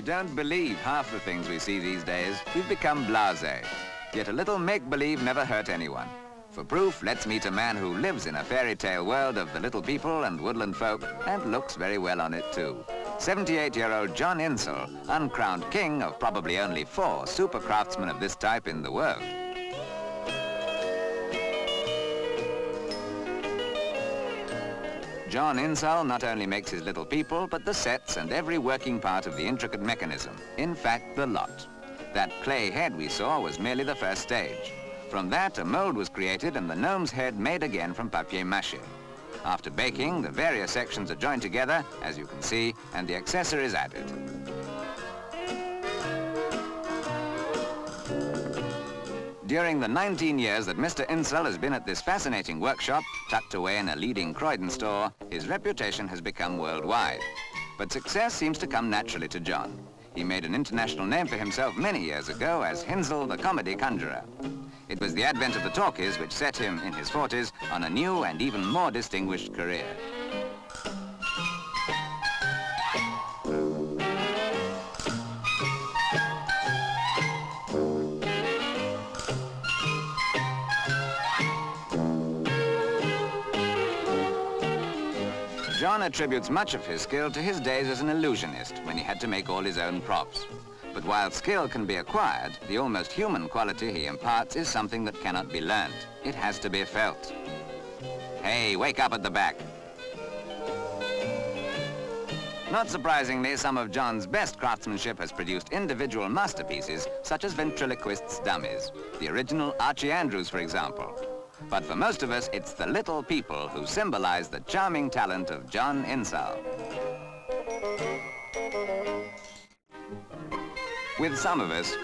don't believe half the things we see these days. We've become blasé. Yet a little make-believe never hurt anyone. For proof, let's meet a man who lives in a fairy tale world of the little people and woodland folk and looks very well on it too. 78-year-old John Insull, uncrowned king of probably only four super craftsmen of this type in the world. John Insull not only makes his little people, but the sets and every working part of the intricate mechanism. In fact, the lot. That clay head we saw was merely the first stage. From that, a mold was created and the gnome's head made again from papier-mâché. After baking, the various sections are joined together, as you can see, and the accessories added. During the 19 years that Mr. Insull has been at this fascinating workshop, tucked away in a leading Croydon store, his reputation has become worldwide. But success seems to come naturally to John. He made an international name for himself many years ago as Hinsle the Comedy Conjurer. It was the advent of the talkies which set him, in his 40s, on a new and even more distinguished career. John attributes much of his skill to his days as an illusionist when he had to make all his own props. But while skill can be acquired, the almost human quality he imparts is something that cannot be learned. It has to be felt. Hey, wake up at the back. Not surprisingly, some of John's best craftsmanship has produced individual masterpieces, such as ventriloquist's dummies. The original Archie Andrews, for example. But for most of us, it's the little people who symbolize the charming talent of John Insull. With some of us,